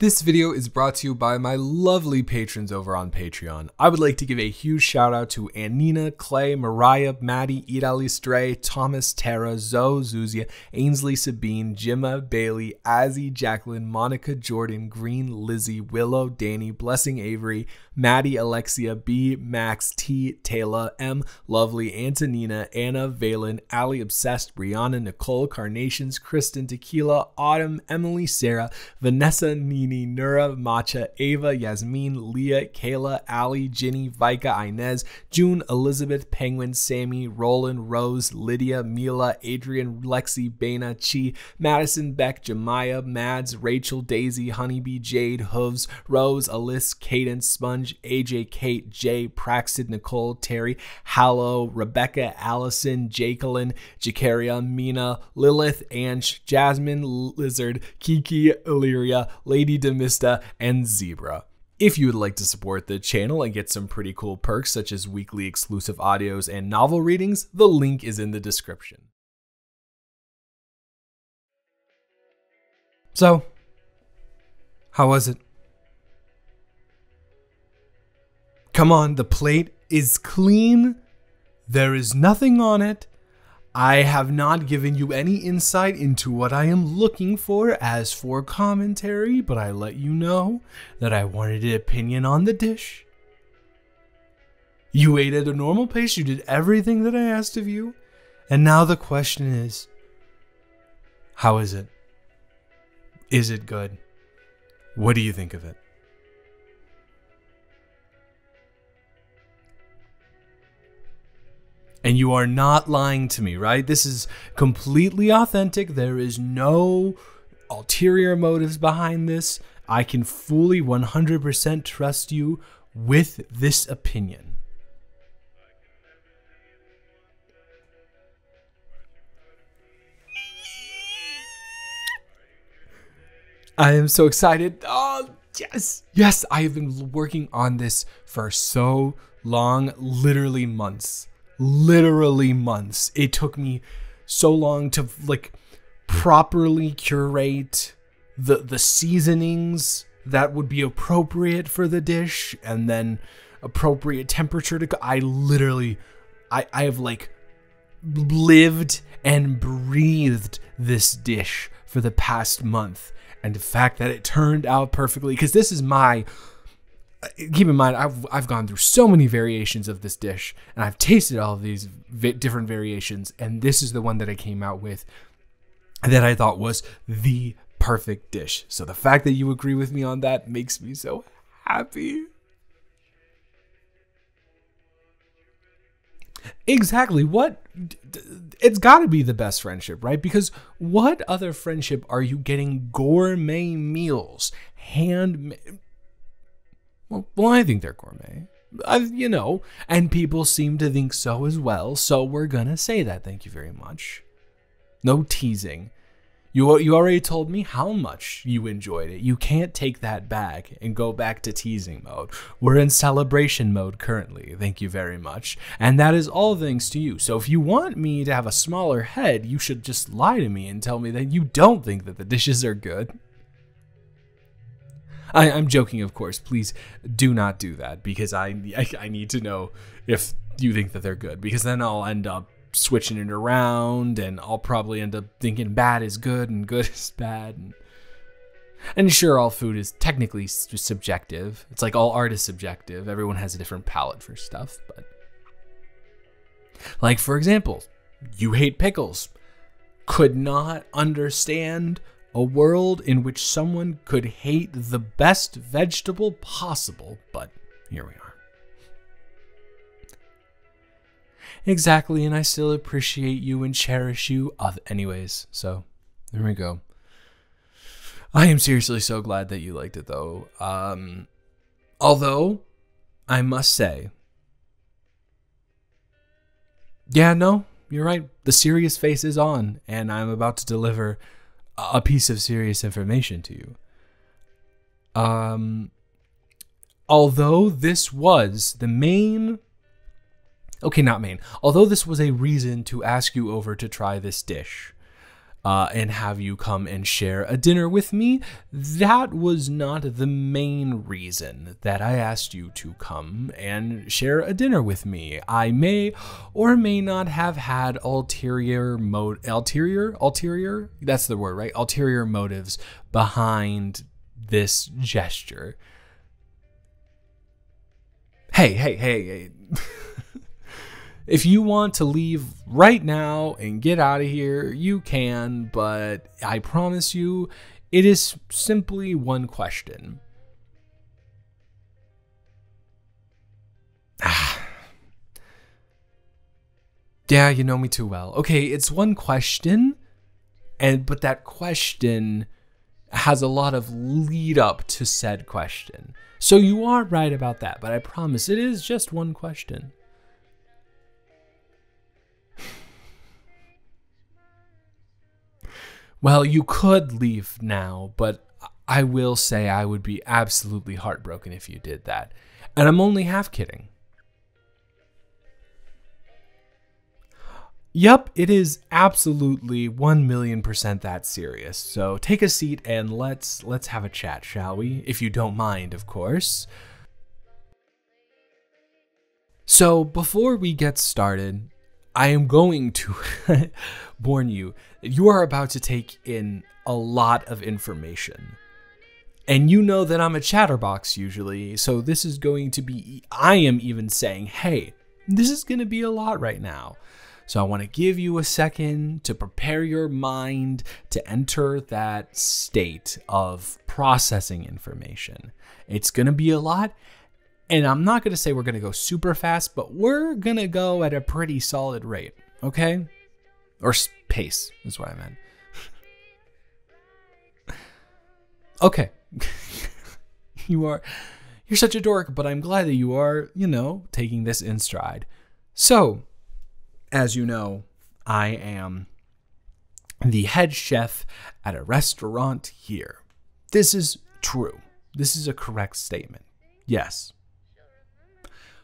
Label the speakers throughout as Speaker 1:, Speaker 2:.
Speaker 1: This video is brought to you by my lovely patrons over on Patreon. I would like to give a huge shout out to Anina, Clay, Mariah, Maddie, Idali Stray, Thomas, Tara, Zoe, Zuzia, Ainsley, Sabine, Jimma, Bailey, Azzy, Jacqueline, Monica, Jordan, Green, Lizzie, Willow, Danny, Blessing Avery, Maddie, Alexia, B, Max, T, Taylor, M, Lovely, Antonina, Anna, Valen, Ali, Obsessed, Brianna, Nicole, Carnations, Kristen, Tequila, Autumn, Emily, Sarah, Vanessa, Nini, Nura, Matcha, Ava, Yasmin, Leah, Kayla, Ali, Ginny, Vika, Inez, June, Elizabeth, Penguin, Sammy, Roland, Rose, Lydia, Mila, Adrian, Lexi, Bana, Chi, Madison, Beck, Jemiah, Mads, Rachel, Daisy, Honeybee, Jade, Hooves, Rose, Alice, Cadence, Sponge, AJ, Kate, Jay, Praxid, Nicole, Terry, Hallow, Rebecca, Allison, Jacqueline, Jacaria, Mina, Lilith, Ange, Jasmine, Lizard, Kiki, Illyria, Lady Demista, and Zebra. If you would like to support the channel and get some pretty cool perks such as weekly exclusive audios and novel readings, the link is in the description. So, how was it? Come on, the plate is clean. There is nothing on it. I have not given you any insight into what I am looking for as for commentary, but I let you know that I wanted an opinion on the dish. You ate at a normal pace, you did everything that I asked of you, and now the question is how is it? Is it good? What do you think of it? And you are not lying to me, right? This is completely authentic. There is no ulterior motives behind this. I can fully 100% trust you with this opinion. I am so excited. Oh, yes. Yes, I have been working on this for so long, literally months literally months. It took me so long to like properly curate the the seasonings that would be appropriate for the dish and then appropriate temperature to I literally I I have like lived and breathed this dish for the past month and the fact that it turned out perfectly because this is my keep in mind I've I've gone through so many variations of this dish and I've tasted all of these different variations and this is the one that I came out with that I thought was the perfect dish. So the fact that you agree with me on that makes me so happy. Exactly. What it's got to be the best friendship, right? Because what other friendship are you getting gourmet meals, hand well, well I think they're gourmet. I, you know, and people seem to think so as well. So we're gonna say that. Thank you very much. No teasing. You you already told me how much you enjoyed it. You can't take that back and go back to teasing mode. We're in celebration mode currently. Thank you very much. And that is all thanks to you. So if you want me to have a smaller head, you should just lie to me and tell me that you don't think that the dishes are good. I, am joking, of course. Please do not do that because I, I, I need to know if you think that they're good because then I'll end up switching it around and I'll probably end up thinking bad is good and good is bad. And, and sure, all food is technically subjective. It's like all art is subjective. Everyone has a different palate for stuff, but like for example, you hate pickles. Could not understand a world in which someone could hate the best vegetable possible, but here we are. Exactly, and I still appreciate you and cherish you. Anyways, so there we go. I am seriously so glad that you liked it, though. Um, although, I must say, yeah, no, you're right. The serious face is on, and I'm about to deliver a piece of serious information to you. Um, although this was the main okay, not main. Although this was a reason to ask you over to try this dish, uh, and have you come and share a dinner with me. That was not the main reason that I asked you to come and share a dinner with me. I may or may not have had ulterior mode, ulterior, ulterior. That's the word, right? Ulterior motives behind this gesture. Hey, hey, hey, hey. If you want to leave right now and get out of here, you can, but I promise you, it is simply one question. yeah, you know me too well. Okay, it's one question, and but that question has a lot of lead up to said question. So you are right about that, but I promise it is just one question. Well, you could leave now, but I will say I would be absolutely heartbroken if you did that. And I'm only half kidding. Yup, it is absolutely 1 million percent that serious. So take a seat and let's let's have a chat, shall we? If you don't mind, of course. So, before we get started, I am going to warn you you are about to take in a lot of information. And you know that I'm a chatterbox usually, so this is going to be, I am even saying, hey, this is going to be a lot right now. So I want to give you a second to prepare your mind to enter that state of processing information. It's going to be a lot, and I'm not going to say we're going to go super fast, but we're going to go at a pretty solid rate, okay? Or pace is what I meant. okay. you are you're such a dork, but I'm glad that you are, you know, taking this in stride. So, as you know, I am the head chef at a restaurant here. This is true. This is a correct statement. Yes,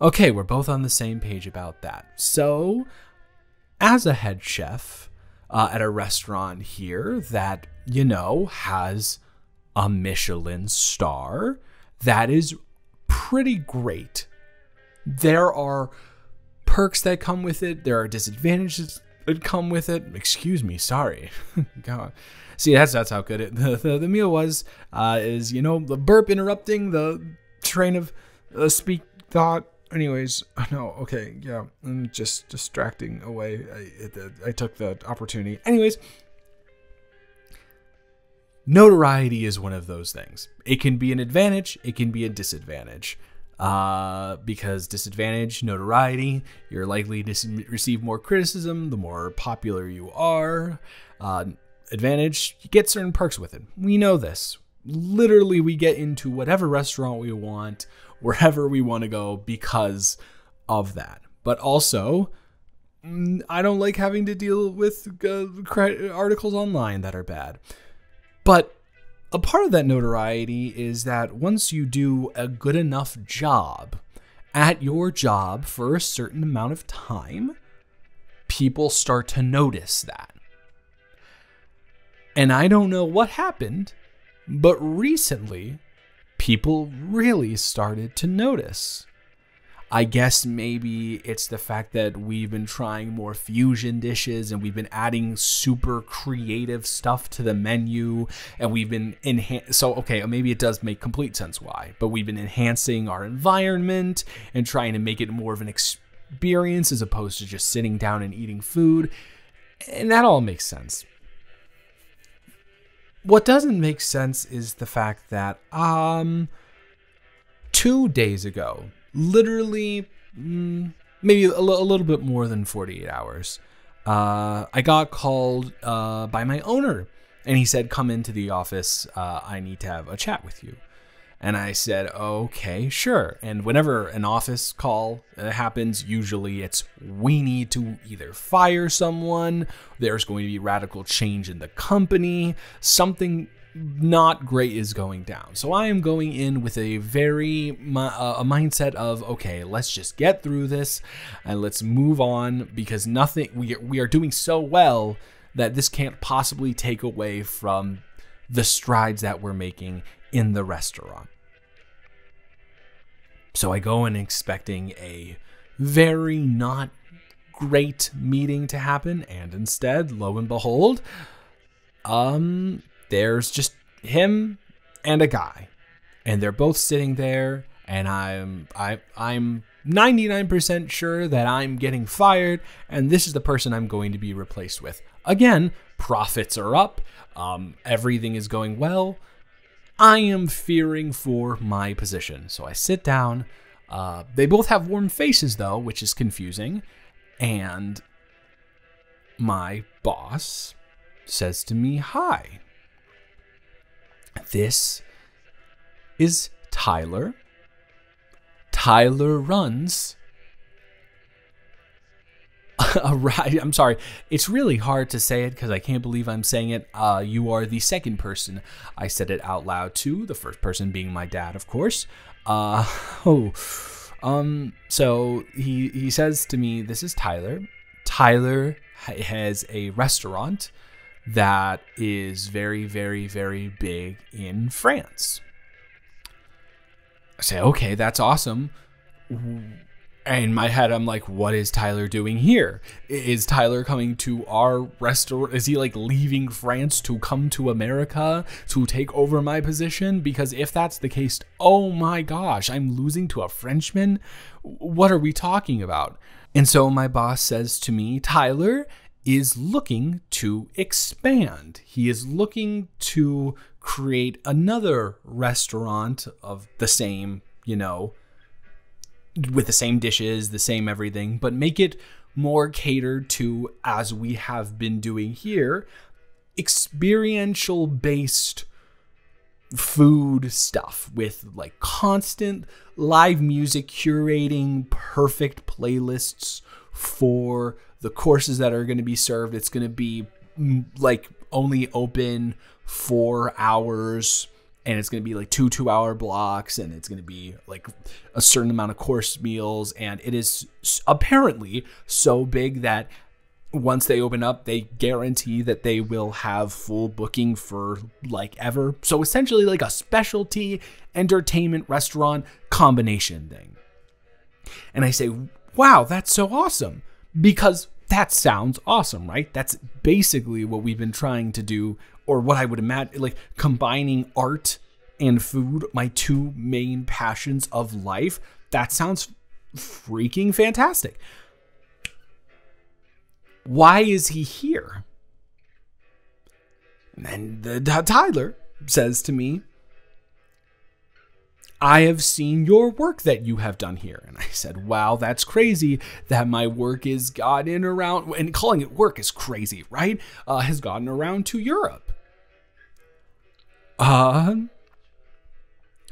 Speaker 1: Okay, we're both on the same page about that. So, as a head chef uh, at a restaurant here that, you know, has a Michelin star, that is pretty great. There are perks that come with it, there are disadvantages that come with it. Excuse me, sorry. God. See, that's that's how good it the, the, the meal was. Uh, is you know the burp interrupting the train of uh, speak thought anyways no okay yeah i'm just distracting away. I, I, took the opportunity. Anyways notoriety is one of those things. It can be an advantage it can be a disadvantage. Uh, because disadvantage notoriety you're likely to receive more criticism the more popular you are. Uh, advantage you get certain perks with it. We know this. Literally we get into whatever restaurant we want wherever we want to go because of that. But also, mm, I don't like having to deal with uh, articles online that are bad. But a part of that notoriety is that once you do a good enough job at your job for a certain amount of time, people start to notice that. And I don't know what happened, but recently people really started to notice. I guess maybe it's the fact that we've been trying more fusion dishes and we've been adding super creative stuff to the menu and we've been enhancing. so okay, maybe it does make complete sense why, but we've been enhancing our environment and trying to make it more of an experience as opposed to just sitting down and eating food. And that all makes sense. What doesn't make sense is the fact that um two days ago, literally mm, maybe a, little bit more than 48 hours, uh, I got called uh, by my owner and he said, Come into the office. Uh, I need to have a chat with you. And I said, okay, sure. And whenever an office call uh, happens, usually it's we need to either fire someone, there's going to be radical change in the company, something not great is going down. So I am going in with a very uh, a mindset of okay, let's just get through this and let's move on because nothing we we are doing so well that this can't possibly take away from the strides that we're making in the restaurant. So I go in expecting a very not great meeting to happen, and instead, lo and behold, um, there's just him and a guy, and they're both sitting there, and I'm I I'm 99% sure that I'm getting fired, and this is the person I'm going to be replaced with. Again, profits are up, um, everything is going well. I am fearing for my position. So I sit down. Uh, they both have warm faces, though, which is confusing. And my boss says to me, Hi. This is Tyler. Tyler runs right. I'm sorry. It's really hard to say it because I can't believe I'm saying it. Uh, you are the second person I said it out loud to. The first person being my dad, of course. Uh, oh, um. So he he says to me, "This is Tyler. Tyler has a restaurant that is very, very, very big in France." I say, "Okay, that's awesome." In my head i'm like what is tyler doing here? Is tyler coming to our restaurant is he like leaving france to come to america to take over my position? Because if that's the case oh my gosh i'm losing to a frenchman? What are we talking about? And so my boss says to me tyler is looking to expand. He is looking to create another restaurant of the same you know with the same dishes, the same everything, but make it more catered to, as we have been doing here, experiential based food stuff with like constant live music curating perfect playlists for the courses that are going to be served. It's going to be mm, like only open four hours and it's going to be like two two hour blocks and it's going to be like a certain amount of course meals and it is apparently so big that once they open up they guarantee that they will have full booking for like ever. So essentially like a specialty entertainment restaurant combination thing. And i say wow that's so awesome because that sounds awesome right? That's basically what we've been trying to do or what I would imagine, like combining art and food, my two main passions of life. That sounds freaking fantastic. Why is he here? And the, Tyler says to me, I have seen your work that you have done here. And I said, Wow, that's crazy that my work has gotten around, and calling it work is crazy, right? Uh, has gotten around to Europe. Uh,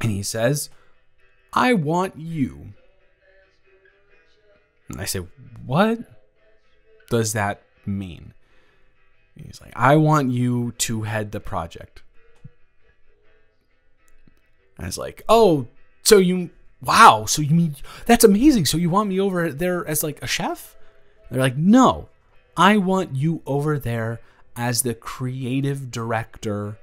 Speaker 1: and he says, I want you. And I say, What does that mean? he's like, I want you to head the project. And I was like, Oh, so you, wow, so you mean, that's amazing. So you want me over there as like a chef? They're like, No, I want you over there as the creative director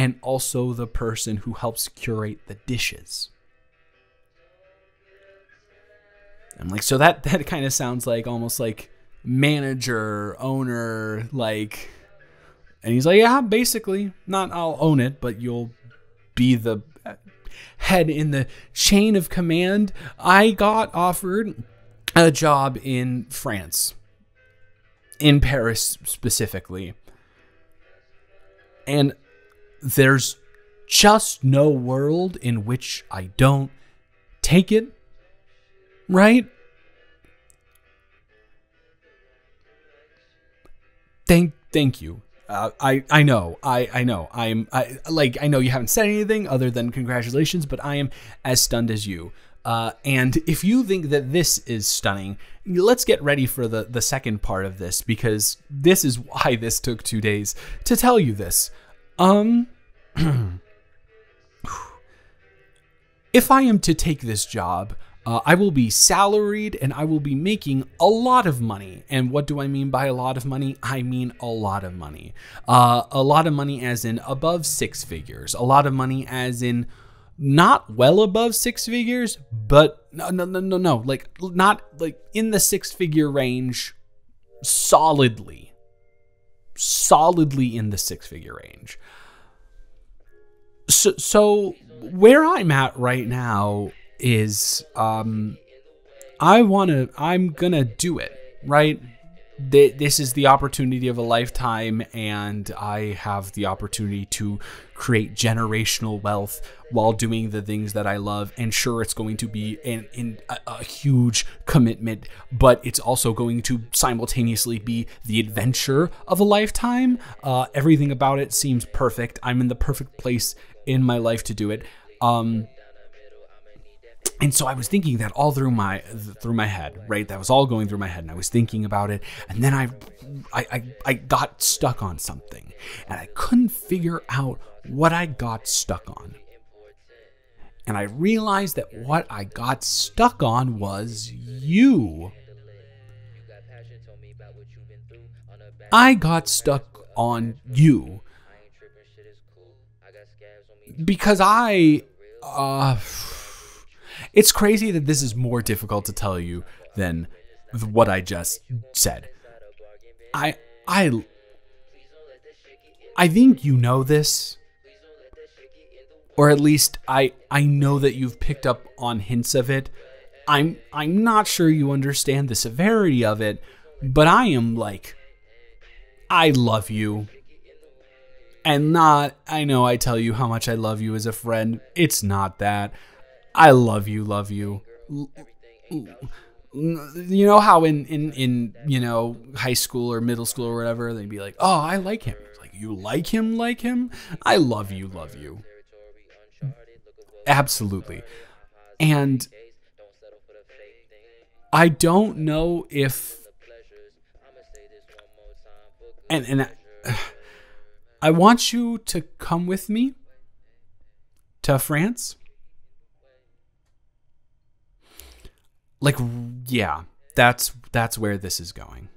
Speaker 1: and also the person who helps curate the dishes. I'm like, so that that kind of sounds like almost like manager, owner, like and he's like, yeah, basically, not I'll own it, but you'll be the uh, head in the chain of command. I got offered a job in France, in Paris specifically. And there's just no world in which I don't take it, right? Thank, thank you. Uh, I, I know, I, I know, I'm, I, like, I know you haven't said anything other than congratulations, but I am as stunned as you. Uh, and if you think that this is stunning, let's get ready for the, the second part of this because this is why this took two days to tell you this. Um, if I am to take this job, Uh, I will be salaried and I will be making a lot of money. And what do I mean by a lot of money? I mean a lot of money. Uh, a lot of money as in above six figures. A lot of money as in not well above six figures, but no, no, no, no, no. Like not like in the six figure range solidly. Solidly in the six figure range. So, so where I'm at right now is um I want to I'm going to do it, right? This is the opportunity of a lifetime and I have the opportunity to create generational wealth while doing the things that I love. And sure, it's going to be an, an a, a huge commitment, but it's also going to simultaneously be the adventure of a lifetime. Uh, everything about it seems perfect. I'm in the perfect place in my life to do it. Um, and so I was thinking that all through my through my head, right? That was all going through my head, and I was thinking about it, and then I, I, I, I got stuck on something, and I couldn't figure out what I got stuck on. And I realized that what I got stuck on was you. I got stuck on you because I, uh, it's crazy that this is more difficult to tell you than what I just said. I I I think you know this. Or at least I I know that you've picked up on hints of it. I'm I'm not sure you understand the severity of it, but I am like I love you. And not I know I tell you how much I love you as a friend. It's not that. I love you, love you. You know how in in in you know high school or middle school or whatever they'd be like, "Oh, I like him." It's like you like him, like him. I love you, love you. Absolutely, and I don't know if and and I, I want you to come with me to France. Like yeah that's that's where this is going.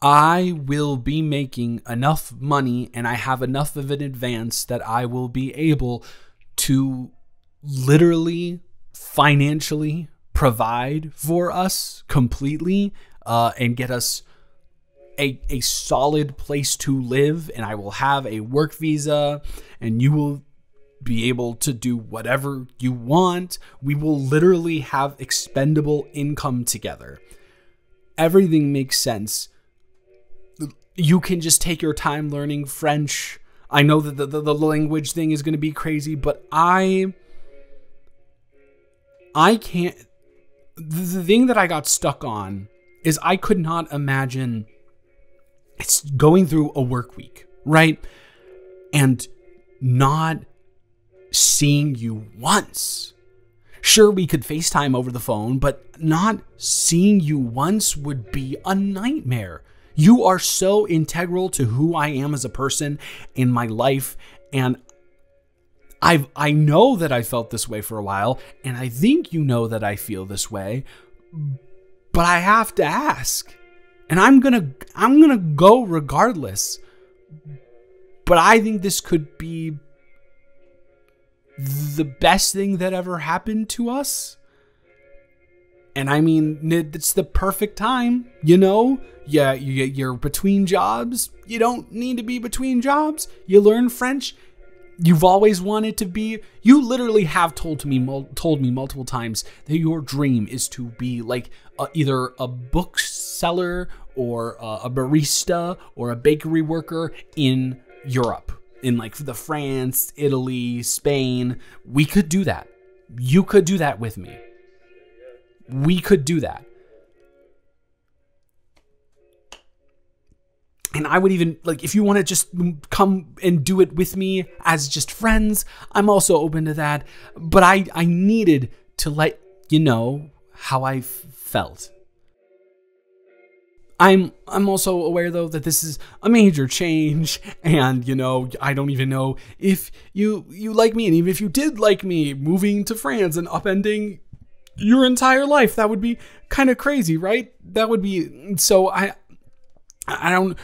Speaker 1: I will be making enough money and i have enough of an advance that i will be able to literally financially provide for us completely uh, and get us a, a solid place to live and i will have a work visa and you will be able to do whatever you want. We will literally have expendable income together. Everything makes sense. You can just take your time learning French. I know that the, the, the language thing is going to be crazy, but I. I can't. The thing that I got stuck on is I could not imagine it's going through a work week, right? And not seeing you once. Sure, we could FaceTime over the phone, but not seeing you once would be a nightmare. You are so integral to who I am as a person in my life, and I've I know that I felt this way for a while, and I think you know that I feel this way, but I have to ask. And I'm gonna I'm gonna go regardless. But I think this could be the best thing that ever happened to us. And I mean, it's the perfect time, you know? Yeah, you're between jobs. You don't need to be between jobs. You learn French. You've always wanted to be. You literally have told to me told me multiple times that your dream is to be like a, either a bookseller or a, a barista or a bakery worker in Europe in like the France, Italy, Spain, we could do that. You could do that with me. We could do that. And I would even like if you want to just come and do it with me as just friends, I'm also open to that. But I I needed to let you know how I felt I'm I'm also aware though that this is a major change and you know I don't even know if you you like me and even if you did like me moving to France and upending your entire life. That would be kind of crazy, right? That would be so I I don't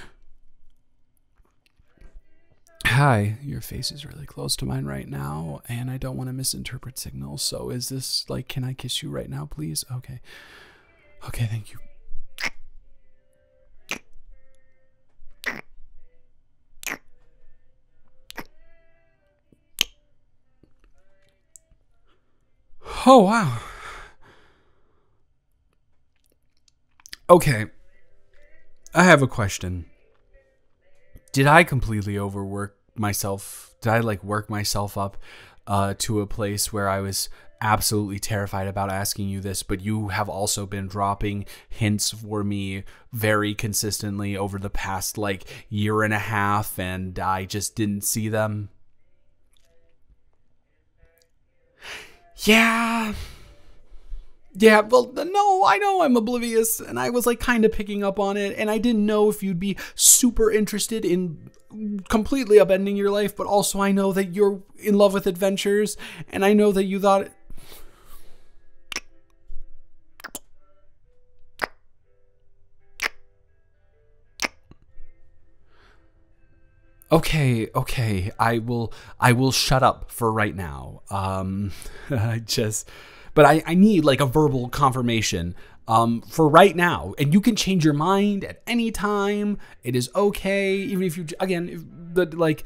Speaker 1: Hi, your face is really close to mine right now, and I don't want to misinterpret signals. So, is this like, can I kiss you right now, please? Okay. Okay, thank you. Oh, wow. Okay. I have a question. Did I completely overwork myself? Did I like work myself up uh, to a place where I was absolutely terrified about asking you this, but you have also been dropping hints for me very consistently over the past like year and a half, and I just didn't see them? Yeah. Yeah, well, no, I know I'm oblivious, and I was like kind of picking up on it, and I didn't know if you'd be super interested in completely upending your life, but also I know that you're in love with adventures, and I know that you thought. Okay, okay, I will I will shut up for right now. Um I just but I, I need like a verbal confirmation um, for right now. And you can change your mind at any time. It is okay, even if you again, the like,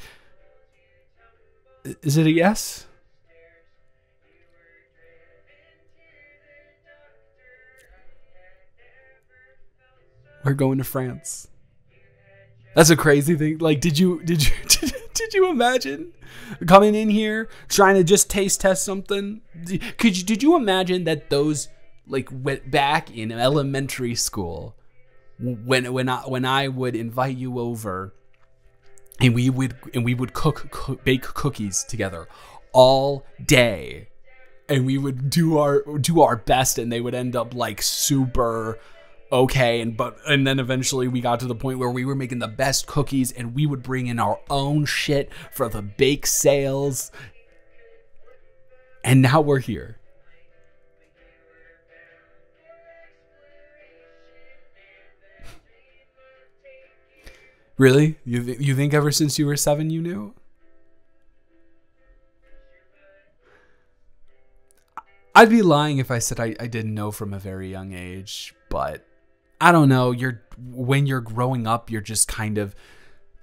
Speaker 1: is it a yes? We're going to France. That's a crazy thing. Like, did you did you did, did you imagine coming in here trying to just taste test something? Could you did you imagine that those like went back in elementary school when when I when I would invite you over and we would and we would cook, cook bake cookies together all day and we would do our do our best and they would end up like super okay and but and then eventually we got to the point where we were making the best cookies and we would bring in our own shit for the bake sales. And now we're here. Really? You th- you think ever since you were 7 you knew? I'd be lying if I said I, I didn't know from a very young age, but I don't know, you're when you're growing up, you're just kind of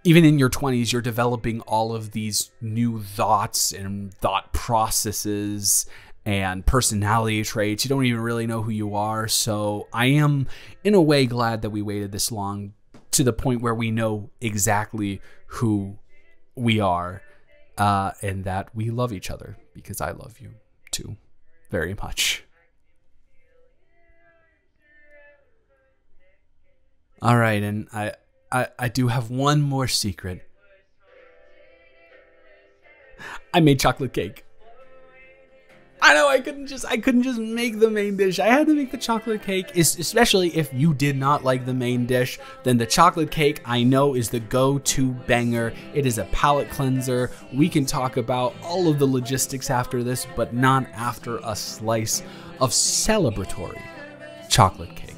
Speaker 1: even in your 20s, you're developing all of these new thoughts and thought processes and personality traits. You don't even really know who you are. So I am, in a way, glad that we waited this long to the point where we know exactly who we are uh, and that we love each other because I love you too very much. All right, and I, I I do have one more secret. I made chocolate cake. I know I couldn't just I couldn't just make the main dish. I had to make the chocolate cake. Especially if you did not like the main dish, then the chocolate cake I know is the go-to banger. It is a palate cleanser. We can talk about all of the logistics after this, but not after a slice of celebratory chocolate cake.